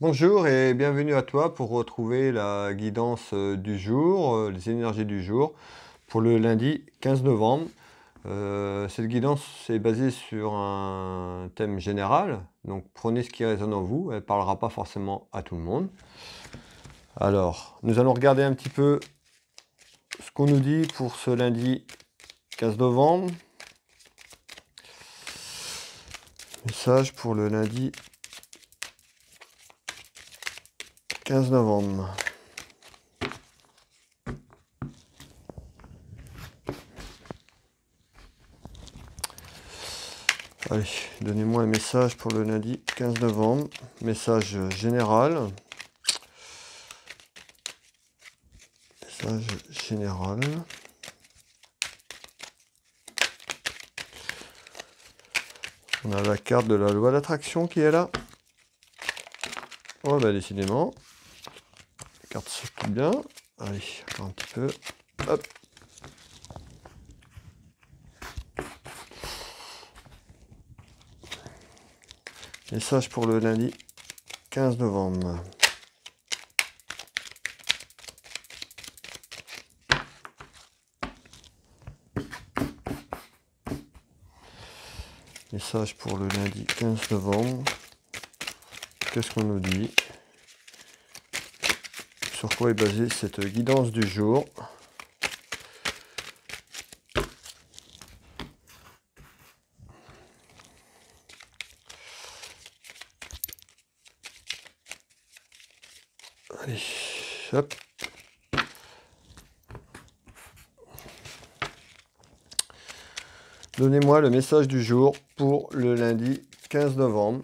Bonjour et bienvenue à toi pour retrouver la guidance euh, du jour, euh, les énergies du jour, pour le lundi 15 novembre. Euh, cette guidance est basée sur un thème général, donc prenez ce qui résonne en vous, elle ne parlera pas forcément à tout le monde. Alors, nous allons regarder un petit peu ce qu'on nous dit pour ce lundi 15 novembre. Message pour le lundi 15 novembre. Allez, donnez-moi un message pour le lundi 15 novembre. Message général. Message général. On a la carte de la loi d'attraction qui est là. Oh bah décidément carte se bien. Allez, un petit peu. Hop. Message pour le lundi 15 novembre. Message pour le lundi 15 novembre. Qu'est-ce qu'on nous dit? Sur quoi est basée cette guidance du jour. Donnez-moi le message du jour pour le lundi 15 novembre.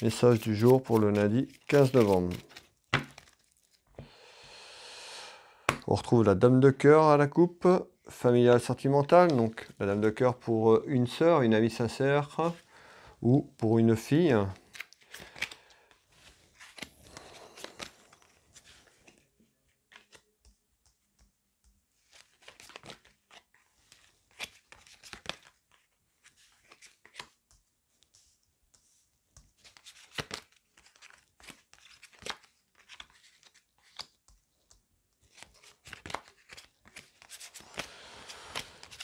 Message du jour pour le lundi 15 novembre. On retrouve la dame de cœur à la coupe, familiale sentimentale, donc la dame de cœur pour euh, une sœur, une amie sincère, ou pour une fille.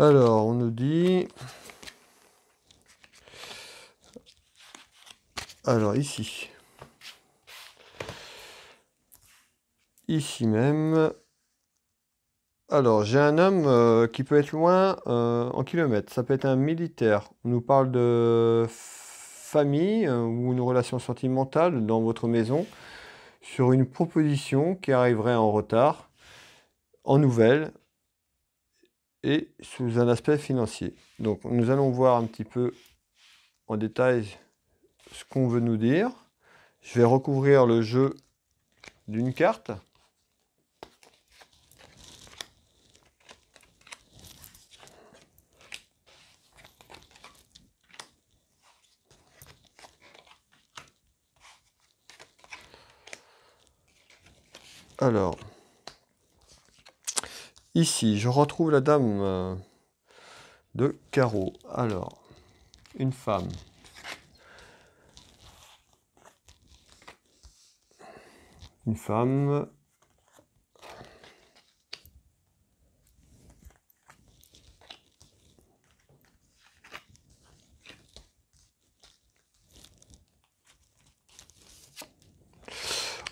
Alors, on nous dit... Alors, ici. Ici même. Alors, j'ai un homme euh, qui peut être loin euh, en kilomètres. Ça peut être un militaire. On nous parle de famille euh, ou une relation sentimentale dans votre maison sur une proposition qui arriverait en retard, en nouvelle, et sous un aspect financier. Donc nous allons voir un petit peu en détail ce qu'on veut nous dire. Je vais recouvrir le jeu d'une carte. Alors, Ici, je retrouve la dame euh, de carreau. Alors, une femme. Une femme.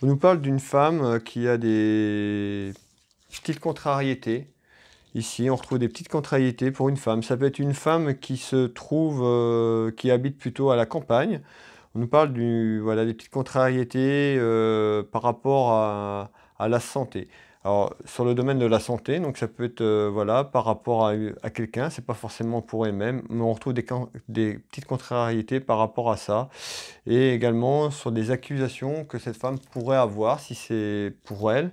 On nous parle d'une femme qui a des petites contrariétés. Ici, on retrouve des petites contrariétés pour une femme. Ça peut être une femme qui se trouve, euh, qui habite plutôt à la campagne. On nous parle des petites contrariétés euh, par rapport à, la santé. Alors, sur le domaine de la santé, donc ça peut être euh, voilà, par rapport à, à quelqu'un, c'est pas forcément pour elle-même, mais on retrouve des, petites contrariétés par rapport à ça. Et également sur des accusations que cette femme pourrait avoir si c'est pour elle.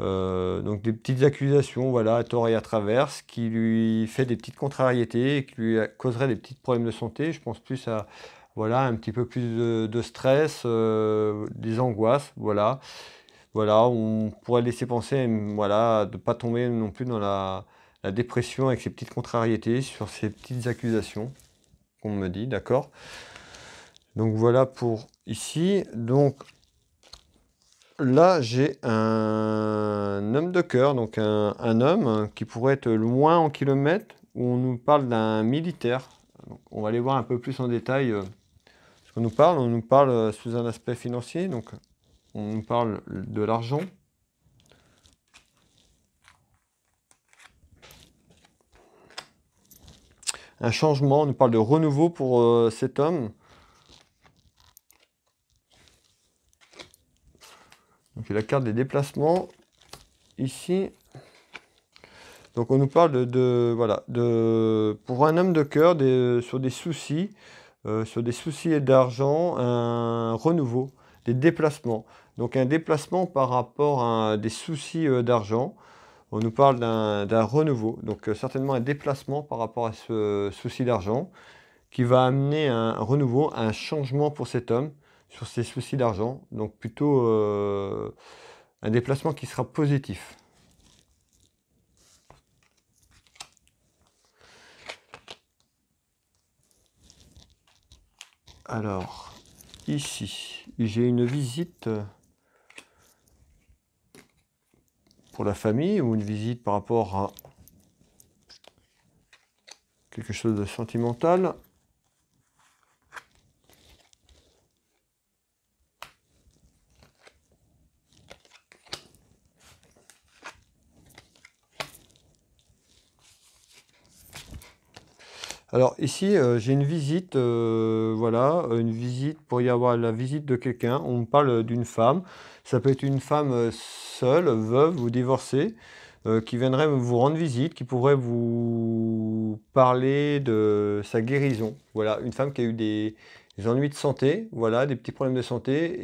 Euh, donc des petites accusations, voilà, à tort et à travers, qui lui fait des petites contrariétés qui lui causerait des petits problèmes de santé. Je pense plus à voilà, un petit peu plus de, stress, euh, des angoisses, voilà. Voilà, on pourrait laisser penser, voilà, de ne pas tomber non plus dans la, dépression avec ces petites contrariétés sur ces petites accusations qu'on me dit, d'accord? Donc voilà pour ici. Là, j'ai un homme de cœur, donc un, homme qui pourrait être loin en kilomètres, où on nous parle d'un militaire. on va aller voir un peu plus en détail euh, ce qu'on nous parle. On nous parle euh, sous un aspect financier, donc on nous parle de l'argent. Un changement, on nous parle de renouveau pour euh, cet homme. Donc la carte des déplacements ici. Donc on nous parle de, voilà de pour un homme de cœur sur des soucis, euh, sur des soucis d'argent, un renouveau, des déplacements. Donc un déplacement par rapport à des soucis euh, d'argent. On nous parle d'un renouveau, donc euh, certainement un déplacement par rapport à ce souci d'argent qui va amener un renouveau, un changement pour cet homme sur ses soucis d'argent. Donc plutôt euh, un déplacement qui sera positif. Alors, ici, j'ai une visite pour la famille ou une visite par rapport à quelque chose de sentimental. Alors ici, euh, j'ai une visite, euh, voilà, une visite, pour y avoir la visite de quelqu'un. On parle d'une femme. Ça peut être une femme euh, seule, veuve ou divorcée, qui viendrait vous rendre visite, qui pourrait vous parler de sa guérison. Voilà, une femme qui a eu des, ennuis de santé, voilà, des petits problèmes de santé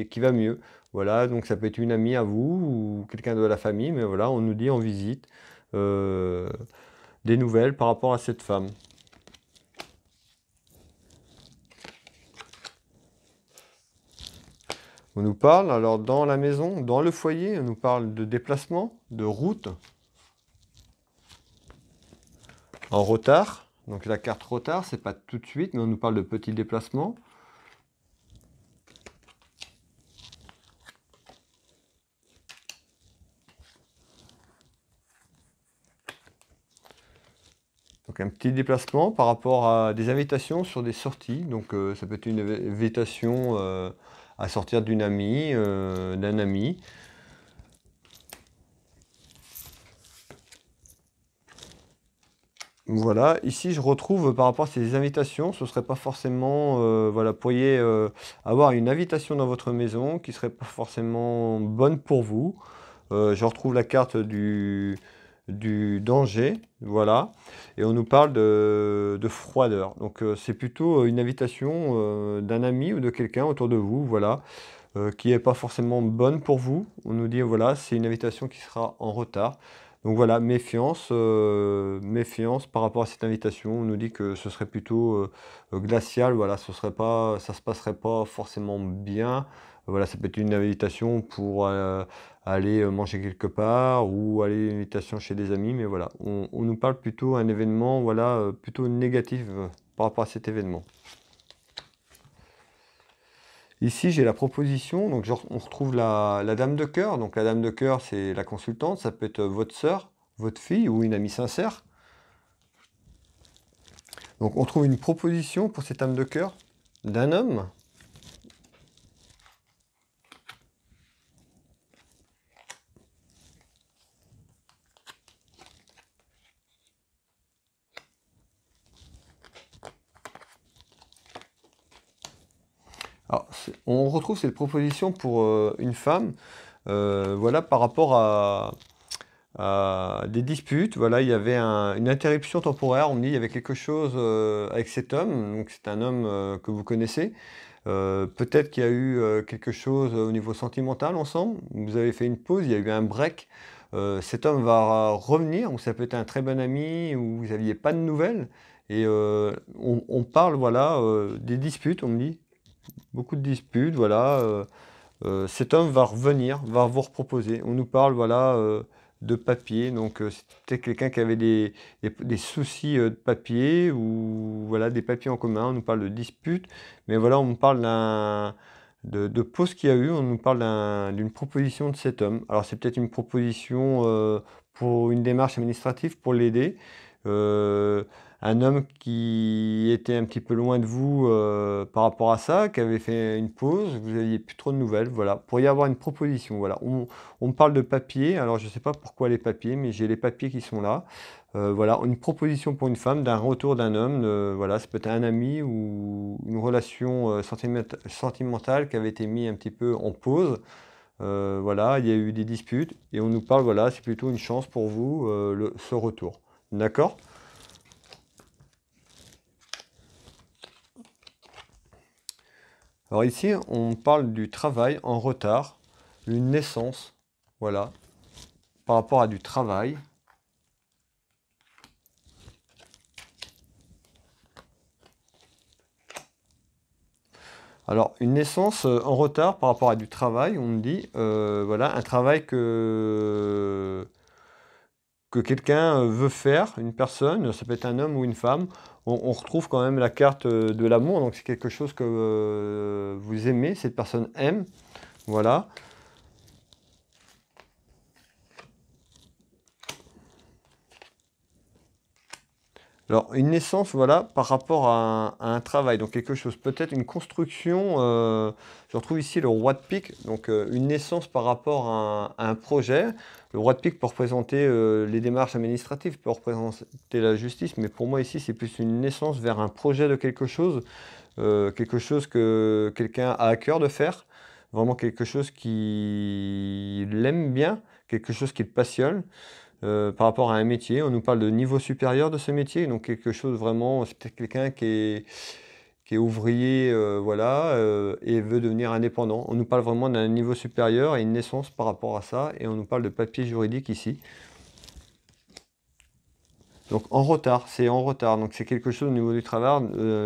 et qui va mieux. Voilà, donc ça peut être une amie à vous ou quelqu'un de la famille, mais voilà, on nous dit en visite des nouvelles par rapport à cette femme. On nous parle, alors dans la maison, dans le foyer, on nous parle de déplacement, de route, en retard. Donc la carte retard, c'est pas tout de suite, mais on nous parle de petits déplacements. Un petit déplacement par rapport à des invitations sur des sorties. Donc euh, ça peut être une invitation euh, à sortir d'une amie, euh, d'un ami. Voilà, ici je retrouve par rapport à ces invitations, ce ne serait pas forcément, voilà, pourriez avoir une invitation dans votre maison qui serait pas forcément bonne pour vous. je retrouve la carte du, du danger, voilà, et on nous parle de, froideur. Donc euh, c'est plutôt euh, une invitation euh, d'un ami ou de quelqu'un autour de vous, voilà, qui n'est pas forcément bonne pour vous. On nous dit, voilà, c'est une invitation qui sera en retard. Donc voilà, méfiance, méfiance par rapport à cette invitation. On nous dit que ce serait plutôt glacial, voilà, ce serait pas, ça se passerait pas forcément bien. Voilà, ça peut être une invitation pour euh, aller euh, manger quelque part ou aller une invitation chez des amis, mais voilà, on, nous parle plutôt d'un événement voilà, euh, plutôt négatif par rapport à cet événement. Ici, j'ai la proposition, donc on retrouve la, la, dame de cœur. Donc la dame de cœur, c'est la consultante, ça peut être votre sœur, votre fille ou une amie sincère. Donc on trouve une proposition pour cette dame de cœur d'un homme on retrouve cette proposition pour euh, une femme, euh, voilà, par rapport à, des disputes. Voilà, il y avait une interruption temporaire. On me dit il y avait quelque chose euh, avec cet homme. C'est un homme que vous connaissez. Peut-être qu'il y a eu quelque chose au niveau sentimental ensemble. Vous avez fait une pause. Il y a eu un break. cet homme va revenir, ou ça peut être un très bon ami, ou vous n'aviez pas de nouvelles. Et on, on, parle voilà, des disputes, on me dit, beaucoup de disputes, voilà. Euh, euh, cet homme va revenir, va vous reproposer. On nous parle, voilà, euh, de papier. Donc c'était quelqu'un qui avait des, soucis de papier ou voilà des papiers en commun. On nous parle de dispute, mais voilà, on nous parle d'un de, de pause qu'il y a eu. On nous parle d'une proposition de cet homme. Alors c'est peut-être une proposition pour une démarche administrative pour l'aider un homme qui était un petit peu loin de vous euh, par rapport à ça, qui avait fait une pause, vous n'aviez plus trop de nouvelles, voilà. Pour y avoir une proposition, voilà. On, parle de papier, alors je ne sais pas pourquoi les papiers, mais j'ai les papiers qui sont là. Euh, voilà, une proposition pour une femme d'un retour d'un homme, euh, voilà, ça peut être un ami ou une relation sentimentale qui avait été mise un petit peu en pause. voilà, il y a eu des disputes et on nous parle, voilà, c'est plutôt une chance pour vous, ce retour. D'accord? Alors ici, on parle du travail en retard, une naissance, voilà, par rapport à du travail. Alors, une naissance euh, en retard par rapport à du travail, on me dit, euh, voilà, un travail que, que quelqu'un euh, veut faire, une personne, ça peut être un homme ou une femme, on, retrouve quand même la carte euh, de l'amour, donc c'est quelque chose que euh, vous aimez, cette personne aime, voilà. Alors, une naissance, voilà, par rapport à un, travail, donc quelque chose, peut-être une construction, euh, je retrouve ici le roi de pique, donc euh, une naissance par rapport à un, projet. Le roi de pique peut représenter euh, les démarches administratives, peut représenter la justice, mais pour moi ici, c'est plus une naissance vers un projet de quelque chose, quelque chose que quelqu'un a à cœur de faire, vraiment quelque chose qui l'aime bien, quelque chose qui le passionne. Euh, par rapport à un métier. On nous parle de niveau supérieur de ce métier, donc quelque chose vraiment, c'est peut-être quelqu'un qui est, ouvrier, euh, voilà, euh, et veut devenir indépendant. On nous parle vraiment d'un niveau supérieur et une naissance par rapport à ça, et on nous parle de papier juridique ici. Donc en retard, c'est en retard. Donc c'est quelque chose au niveau du travail,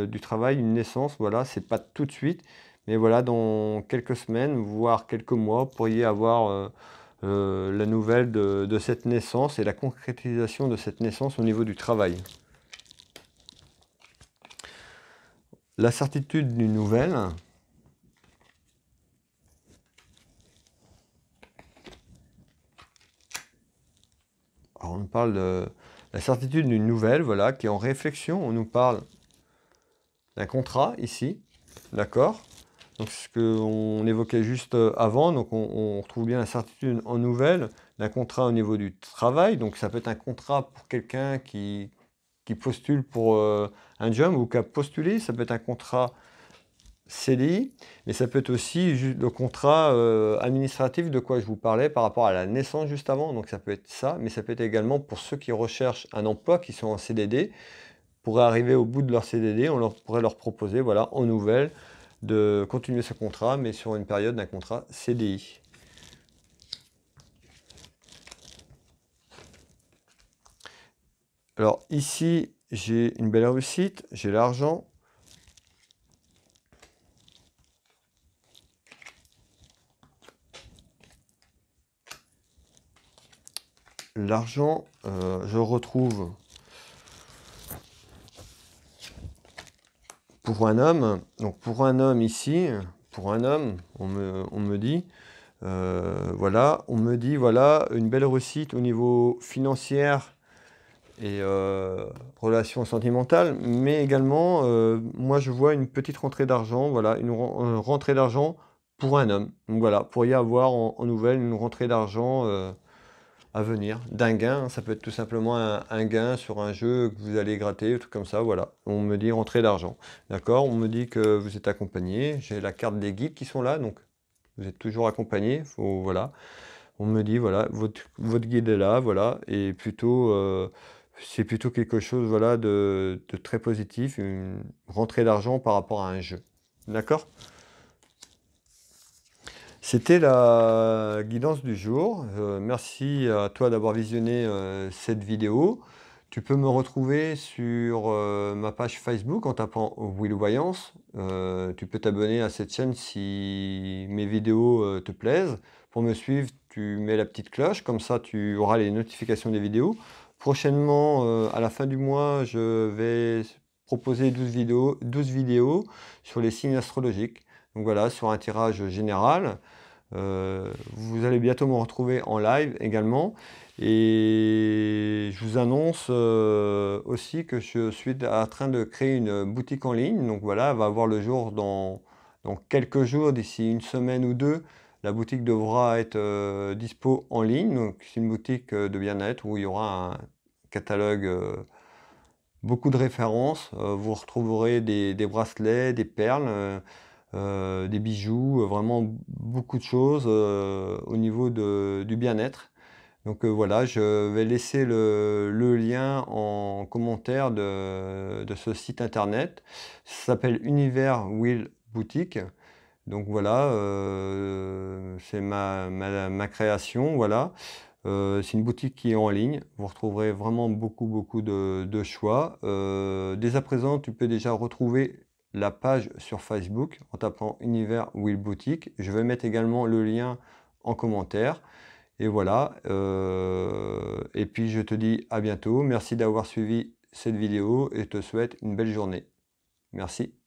du travail, une naissance, voilà, c'est pas tout de suite, mais voilà, dans quelques semaines, voire quelques mois, vous pourriez avoir euh, la nouvelle de, cette naissance et la concrétisation de cette naissance au niveau du travail. La certitude d'une nouvelle. on parle de la certitude d'une nouvelle, voilà, qui est en réflexion. On nous parle d'un contrat ici, d'accord? Donc, ce qu'on évoquait juste euh, avant, donc on, retrouve bien la certitude en nouvelle d'un contrat au niveau du travail. Donc, ça peut être un contrat pour quelqu'un qui, postule pour euh, un job ou qui a postulé. Ça peut être un contrat CDI, mais ça peut être aussi le contrat euh, administratif de quoi je vous parlais par rapport à la naissance juste avant. Donc, ça peut être ça, mais ça peut être également pour ceux qui recherchent un emploi, qui sont en CDD. Pour arriver au bout de leur CDD, on pourrait leur proposer, voilà, en nouvelle, de continuer ce contrat, mais sur une période d'un contrat CDI. Alors ici, j'ai une belle réussite, j'ai l'argent. L'argent, euh, je retrouve pour un homme, donc pour un homme ici, pour un homme, on me, dit, euh, voilà, on me dit, voilà, une belle réussite au niveau financier et euh, relations sentimentales, mais également, euh, moi je vois une petite rentrée d'argent, voilà, une, rentrée d'argent pour un homme. Donc voilà, pour y avoir en, en nouvelle une rentrée d'argent venir, d'un gain. Ça peut être tout simplement un, gain sur un jeu que vous allez gratter, tout comme ça, voilà. On me dit rentrée d'argent. D'accord On me dit que vous êtes accompagné. J'ai la carte des guides qui sont là, donc vous êtes toujours accompagné. Faut, voilà. On me dit, voilà, votre, guide est là, voilà. Et plutôt, euh, c'est plutôt quelque chose voilà, de, de très positif, une rentrée d'argent par rapport à un jeu. D'accord? C'était la guidance du jour. Euh, merci à toi d'avoir visionné euh, cette vidéo. Tu peux me retrouver sur euh, ma page Facebook en tapant Will Voyance. tu peux t'abonner à cette chaîne si mes vidéos te plaisent. Pour me suivre, tu mets la petite cloche, comme ça tu auras les notifications des vidéos. Prochainement, à la fin du mois, je vais proposer 12 vidéos, 12 vidéos sur les signes astrologiques. Donc voilà, sur un tirage général. Euh, vous allez bientôt me retrouver en live également. Et je vous annonce euh, aussi que je suis en train de créer une boutique en ligne. Donc voilà, elle va voir le jour dans, quelques jours, d'ici une semaine ou deux. La boutique devra être euh, dispo en ligne. Donc c'est une boutique de bien-être où il y aura un catalogue, beaucoup de références. vous retrouverez des, bracelets, des perles. Euh, des bijoux, euh, vraiment beaucoup de choses euh, au niveau du bien-être. Donc voilà, je vais laisser le, lien en commentaire de, ce site internet. Ça s'appelle Univers Will Boutique. Donc voilà, c'est ma, création. Voilà. c'est une boutique qui est en ligne. Vous retrouverez vraiment beaucoup, beaucoup de, de choix. dès à présent, tu peux déjà retrouver la page sur Facebook en tapant Univers Will Boutique. Je vais mettre également le lien en commentaire. Et voilà. Euh, et puis je te dis à bientôt. Merci d'avoir suivi cette vidéo et te souhaite une belle journée. Merci.